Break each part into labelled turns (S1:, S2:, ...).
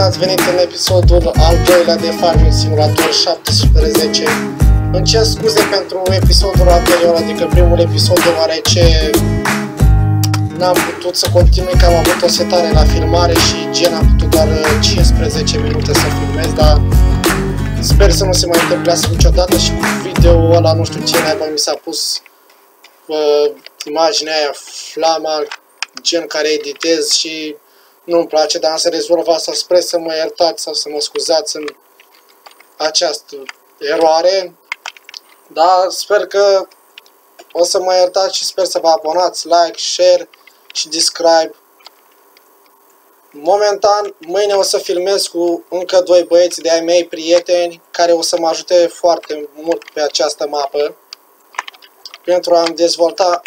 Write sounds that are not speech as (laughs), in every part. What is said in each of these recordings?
S1: Bun ați venit în episodul al doilea de Farming Simulator 17. Îmi cer scuze pentru episodul anterior, adică primul episod, deoarece n-am putut să continui, că am avut o setare la filmare și gen am putut doar 15 minute să filmez, dar sper să nu se mai întâmple niciodată și cu video ăla, nu știu ce naiba mi s-a pus uh, imaginea aia, flama, gen care editez și nu-mi place, dar am să rezolv asta, sper să mă iertați sau să mă scuzați în această eroare. Da, sper că o să mă iertați și sper să vă abonați, like, share și subscribe. Momentan, mâine o să filmez cu încă doi băieți de ai mei prieteni care o să mă ajute foarte mult pe această mapă pentru a-mi dezvolta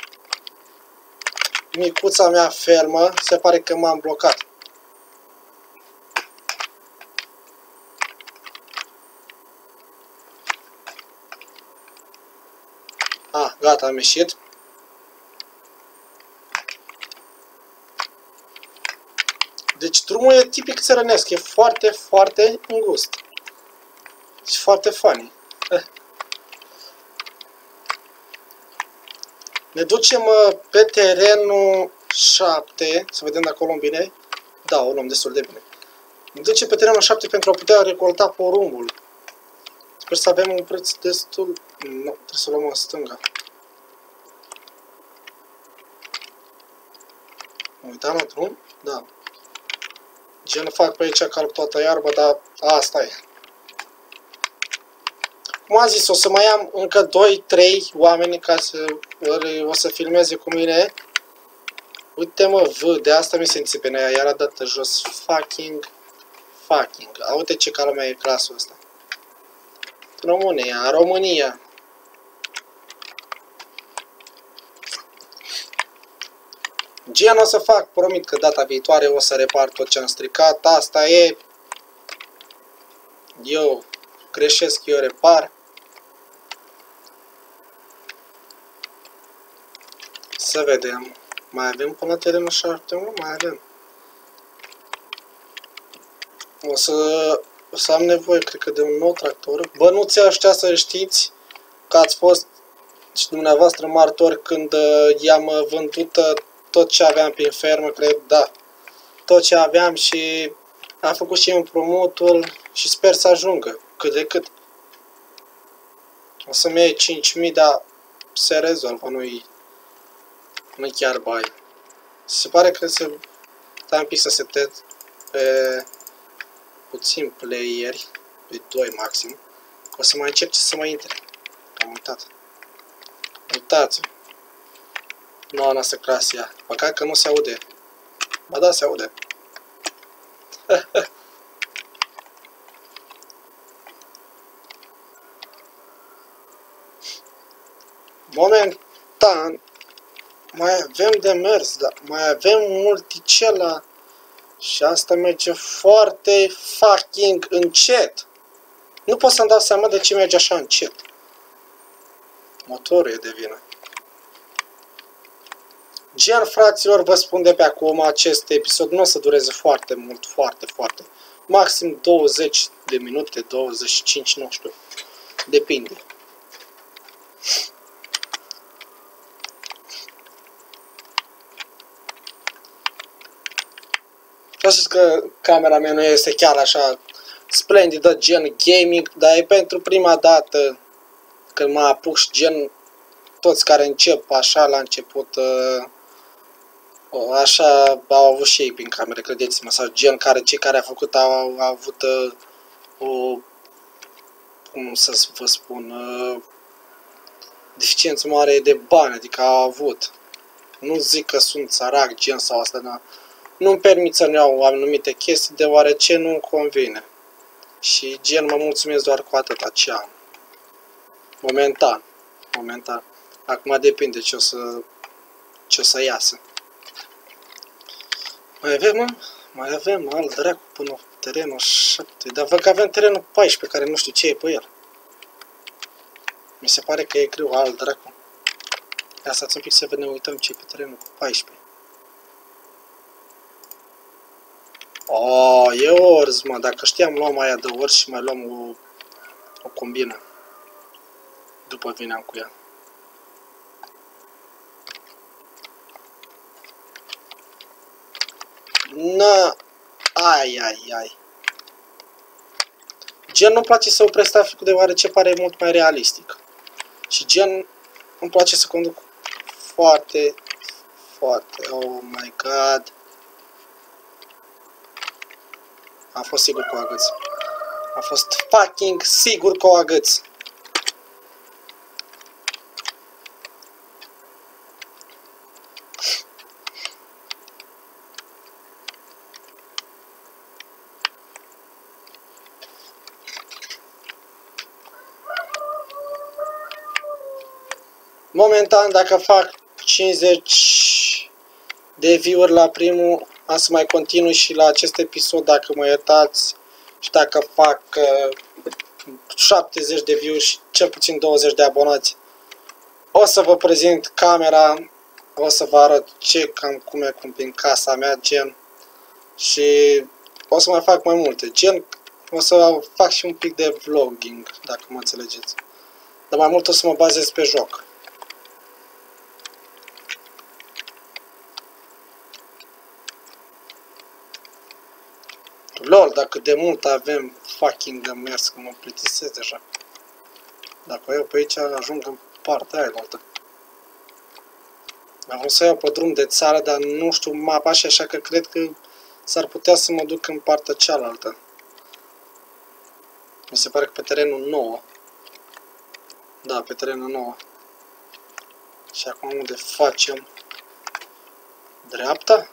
S1: micuța mea fermă. Se pare că m-am blocat. Gata, am ieșit. Deci drumul e tipic țărănesc, e foarte, foarte îngust. Și foarte funny. Ne ducem uh, pe terenul 7, să vedem dacă o luăm bine. Da, o luăm destul de bine. Ne ducem pe terenul 7 pentru a putea recolta porumbul. Sper să avem un preț destul... Nu, trebuie să luăm în stânga. Mă uitam la drum? Da. Gen fac pe aici calc toată iarba, dar asta e. Cum am zis, o să mai am încă 2-3 oameni ca să o să filmeze cu mine. Uite mă, V, de asta mi se înțepe în aia, iar a dat jos. Fucking, fucking. Uite ce calmea e clasul ăsta. România, România. Gen o să fac, promit că data viitoare o să repar tot ce am stricat, asta e. Eu greșesc, eu repar. Să vedem. Mai avem până la terenul 7, nu? Mai avem. O să o să am nevoie, cred că, de un nou tractor. Bănuții ăștia să știți că ați fost și dumneavoastră martori când uh, i-am uh, vândut uh, tot ce aveam pe fermă, cred, da. Tot ce aveam și am făcut și împrumutul și sper să ajungă cât de cât. O să-mi iei 5.000, dar se rezolvă, nu-i nu chiar bai. Se pare că se... Stai un pic să setez pe puțin playeri, pe 2 maxim, o să mai încerce să mai intre. Am uitat. Uitați. Nu am să clasia. Păcat că nu se aude. Ba da, se aude. (laughs) Momentan mai avem de mers, dar mai avem multicela și asta merge foarte fucking încet. Nu pot să-mi dau seama de ce merge așa încet. Motorul e de vină. Gen, fraților, vă spun de pe acum, acest episod nu o să dureze foarte mult, foarte, foarte. Maxim 20 de minute, 25, nu știu. Depinde. Vreau să că camera mea nu este chiar așa splendidă, gen gaming, dar e pentru prima dată când mă apuc gen toți care încep așa la început, uh, așa au avut și ei prin camere, credeți-mă, sau gen care cei care au făcut au, au avut uh, o, cum să vă spun, uh, deficiență mare de bani, adică au avut. Nu zic că sunt sărac, gen sau asta, dar nu-mi permit să-mi iau anumite chestii deoarece nu-mi convine. Și gen mă mulțumesc doar cu atâta ce am. Momentan. Momentan. Acum depinde ce o să, ce o să iasă. Mai avem, mă? Mai avem alt dracu până terenul 7. Dar văd că avem terenul 14 care nu știu ce e pe el. Mi se pare că e greu alt dracu. Ia stați un pic să ne uităm ce e pe terenul 14. Oh, e orz, mă, dacă știam luam aia de orz și mai luam o, o combină. După vineam cu ea. Na, ai, ai, ai. Gen nu-mi place să opresc traficul deoarece pare mult mai realistic. Și gen îmi place să conduc foarte, foarte, oh my god. A fost sigur cu agăț. A fost fucking sigur cu agăț. Momentan, dacă fac 50 de view-uri la primul, am să mai continui și la acest episod, dacă mă iertați, și dacă fac uh, 70 de view și cel puțin 20 de abonați. O să vă prezint camera, o să vă arăt ce cam cum e cum prin casa mea, gen, și o să mai fac mai multe, gen, o să fac și un pic de vlogging, dacă mă înțelegeți. Dar mai mult o să mă bazez pe joc. LOL, dacă de mult avem fucking de mers, că mă plictisesc deja. Dacă eu pe aici ajung în partea aia altă. Am să iau pe drum de țară, dar nu știu mapa și așa că cred că s-ar putea să mă duc în partea cealaltă. Mi se pare că pe terenul nou. Da, pe terenul nou. Și acum unde facem? Dreapta?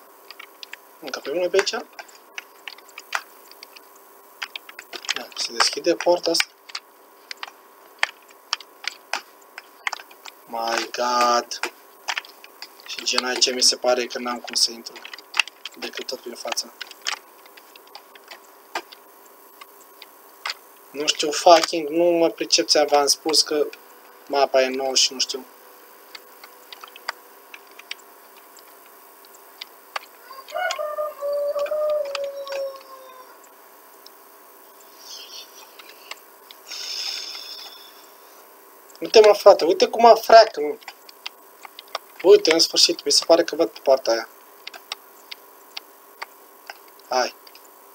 S1: Încă pe mine pe aici? Se deschide poarta asta? My god. Și gen aici mi se pare că n-am cum să intru. Decât tot prin față. Nu știu, fucking, nu mă pricepția, v-am spus că mapa e nouă și nu știu. Uite mă frate, uite cum mă freacă mă. Uite, în sfârșit, mi se pare că văd pe partea aia. Hai.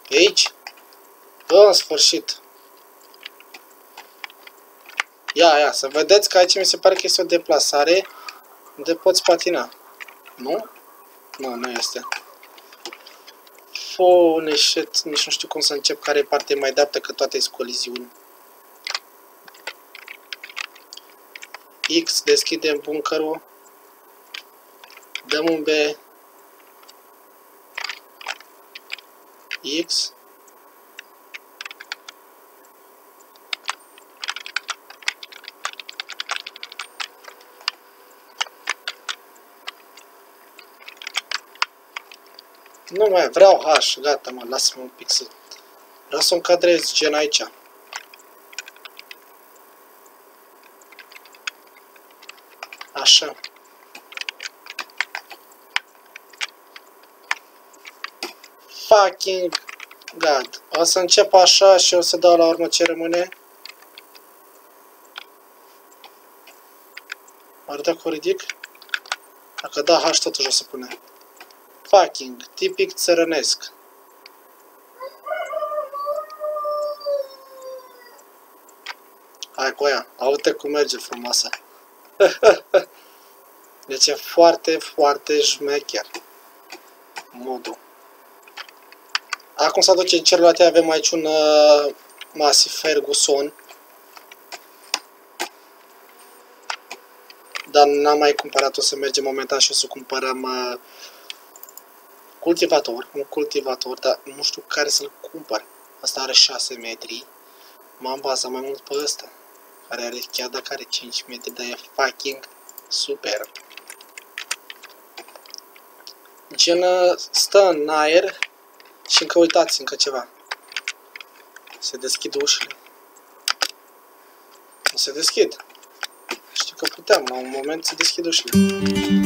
S1: E aici? Bă, în sfârșit. Ia, ia, să vedeți că aici mi se pare că este o deplasare unde poți patina. Nu? Nu, nu este. Fone shit, nici nu știu cum să încep care e partea mai dreaptă că toate sunt coliziuni. X, deschidem buncărul, dăm un B, X, Nu mai vreau H, gata mă, lasă-mă un pic să... Vreau să-mi cadrez gen aici. Așa. Fucking God. O să încep așa și o să dau la urmă ce rămâne. Ar dacă o ridic? Dacă da, H totuși o să pune. Fucking, tipic țărănesc. Hai cu aia, aute cum merge frumoasă. (laughs) Deci e foarte, foarte șmecher modul. Acum să aduce celelalte, avem aici un uh, Massey Ferguson. Dar n-am mai cumpărat, o să mergem momentan și o să cumpărăm uh, cultivator, un cultivator, dar nu știu care să-l cumpăr. Asta are 6 metri. M-am bazat mai mult pe ăsta care are chiar dacă are 5 metri, dar e fucking super. Gen stă în aer și încă uitați încă ceva. Se deschid ușile. Nu se deschid. Știu că puteam, la un moment se deschid ușile.